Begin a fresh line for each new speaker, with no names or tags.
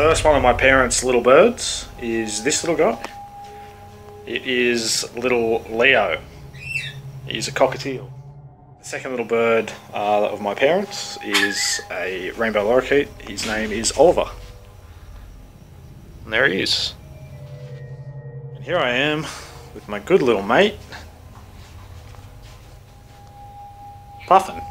first one of my parents' little birds is this little guy. It is little Leo. He's a cockatiel. The second little bird uh, of my parents is a rainbow lorikeet. His name is Oliver. And there he is. And here I am with my good little mate, Puffin.